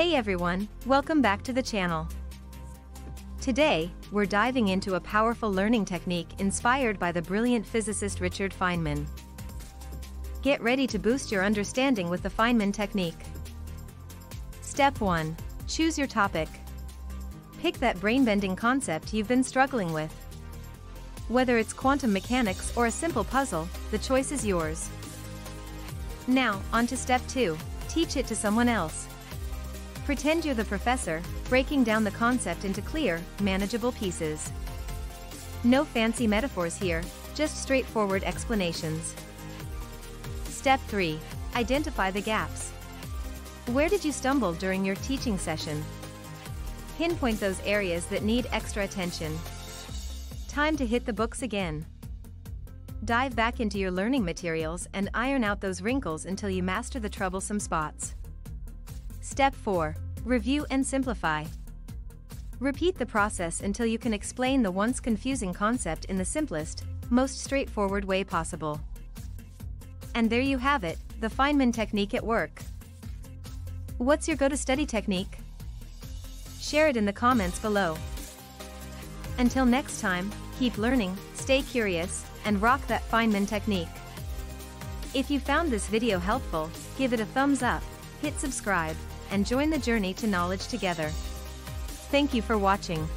Hey everyone, welcome back to the channel. Today, we're diving into a powerful learning technique inspired by the brilliant physicist Richard Feynman. Get ready to boost your understanding with the Feynman technique. Step 1. Choose your topic. Pick that brain-bending concept you've been struggling with. Whether it's quantum mechanics or a simple puzzle, the choice is yours. Now, on to step 2. Teach it to someone else. Pretend you're the professor, breaking down the concept into clear, manageable pieces. No fancy metaphors here, just straightforward explanations. Step 3. Identify the gaps. Where did you stumble during your teaching session? Pinpoint those areas that need extra attention. Time to hit the books again. Dive back into your learning materials and iron out those wrinkles until you master the troublesome spots. Step 4. Review and simplify. Repeat the process until you can explain the once confusing concept in the simplest, most straightforward way possible. And there you have it, the Feynman technique at work. What's your go-to-study technique? Share it in the comments below. Until next time, keep learning, stay curious, and rock that Feynman technique. If you found this video helpful, give it a thumbs up, hit subscribe, and join the journey to knowledge together. Thank you for watching.